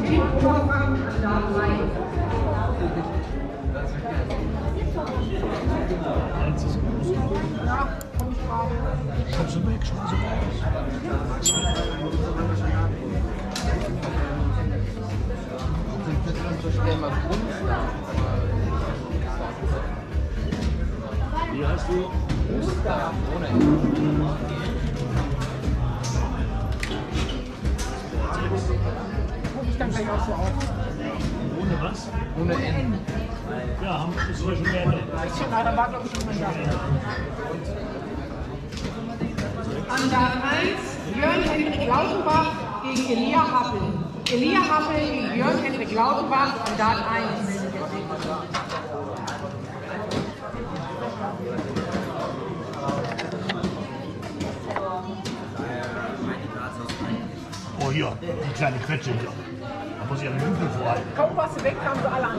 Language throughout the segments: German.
Tim Obermann an der 3. Ja, komm ich gerade. Schau sie weg, schau sie weg. Wie heißt du? Guck ich dann gleich auch so auf. Ohne was? Ohne N. Ja, haben hier schon. Ist schon einer, war glaube ich schon da. An der 1 Jörn Henrik Lautenbach gegen Elia Happel. Elia Happel gegen Jörn Henrik Lautenbach an der 1. Oh hier, die kleine Quetsche hier. Muss ich an den Hügel vorhalten. Kaum was weg, haben sie alle an.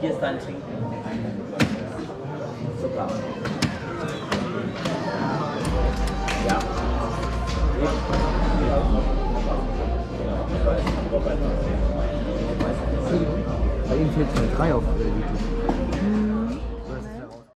Hier ist dein Trinken. Super. Ja. Bei ihm fehlt eine 3 auf äh, YouTube.